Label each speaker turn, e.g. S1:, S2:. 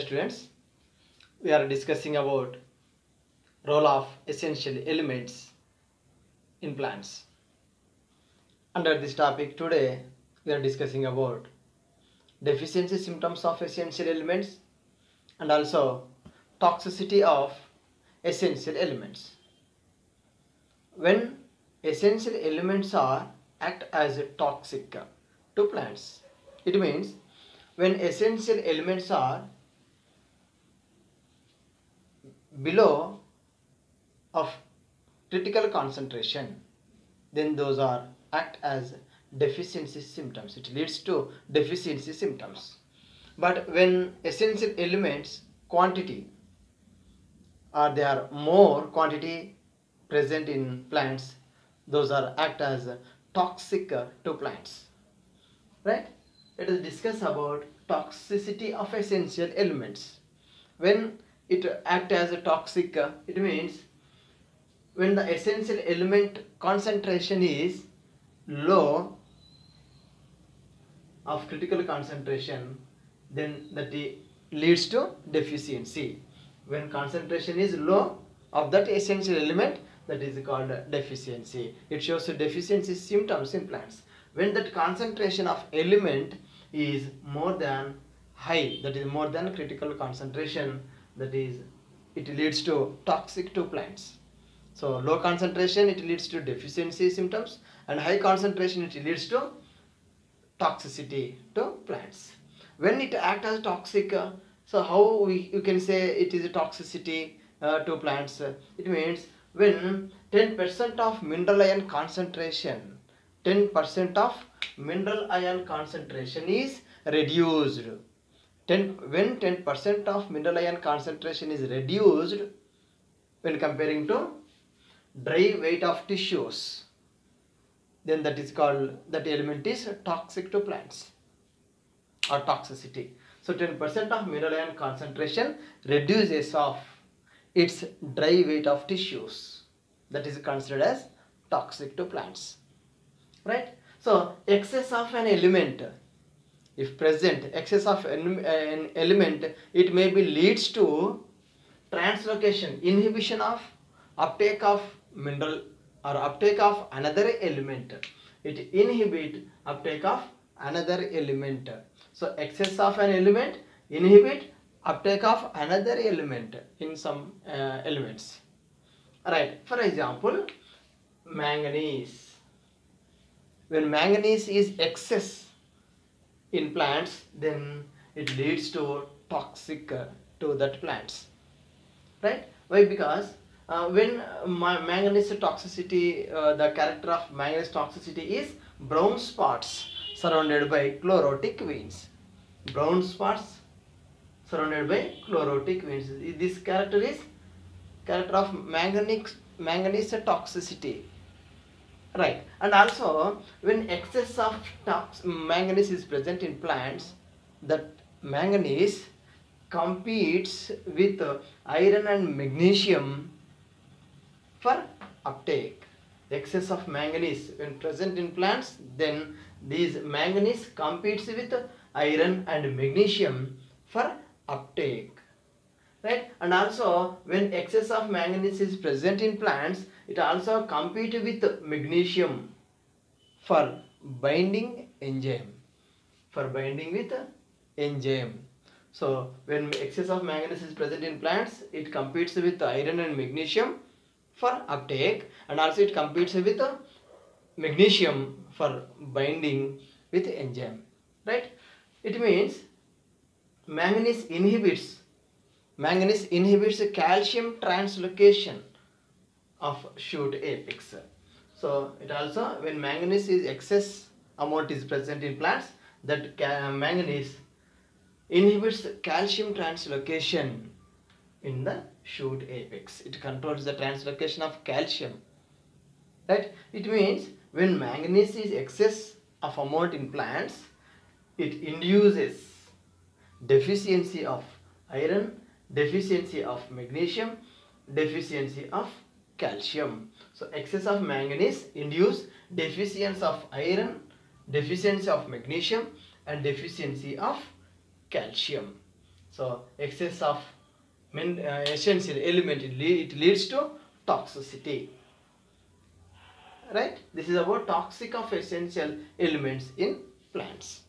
S1: students we are discussing about role of essential elements in plants. Under this topic today we are discussing about deficiency symptoms of essential elements and also toxicity of essential elements. When essential elements are act as a toxic to plants it means when essential elements are below of critical concentration then those are act as deficiency symptoms. It leads to deficiency symptoms. But when essential elements quantity are more quantity present in plants those are act as toxic to plants. Right? Let us discuss about toxicity of essential elements. When it act as a toxic uh, it means when the essential element concentration is low of critical concentration then that leads to deficiency. When concentration is low of that essential element that is called deficiency. It shows deficiency symptoms in plants. When that concentration of element is more than high that is more than critical concentration that is it leads to toxic to plants. So low concentration it leads to deficiency symptoms and high concentration it leads to toxicity to plants. When it act as toxic uh, so how we you can say it is a toxicity uh, to plants? It means when 10% of mineral ion concentration 10% of mineral ion concentration is reduced 10 when 10% of mineral ion concentration is reduced when comparing to dry weight of tissues then that is called that element is toxic to plants or toxicity. So 10% of mineral ion concentration reduces of its dry weight of tissues. That is considered as toxic to plants. Right? So excess of an element if present excess of an, element it may be leads to translocation inhibition of uptake of mineral or uptake of another element. It inhibit uptake of another element. So excess of an element inhibit uptake of another element in some uh, elements. Right. For example manganese. When manganese is excess in plants then it leads to toxic uh, to that plants. Right? Why? Because uh, when uh, manganese toxicity uh, the character of manganese toxicity is brown spots surrounded by chlorotic veins. Brown spots surrounded by chlorotic veins. This character is character of manganese manganese toxicity right. And also when excess of manganese is present in plants that manganese competes with iron and magnesium for uptake. Excess of manganese when present in plants then these manganese competes with iron and magnesium for uptake right? And also when excess of manganese is present in plants it also compete with magnesium for binding enzyme. For binding with enzyme. So when excess of manganese is present in plants it competes with iron and magnesium for uptake. And also it competes with magnesium for binding with enzyme. Right? It means manganese inhibits manganese inhibits the calcium translocation of shoot apex so it also when manganese is excess amount is present in plants that manganese inhibits calcium translocation in the shoot apex it controls the translocation of calcium. Right? It means when manganese is excess of amount in plants it induces deficiency of iron deficiency of magnesium deficiency of calcium so excess of manganese induce deficiency of iron deficiency of magnesium and deficiency of calcium So excess of uh, essential element it, le- it leads to toxicity. Right? This is about toxic of essential elements in plants.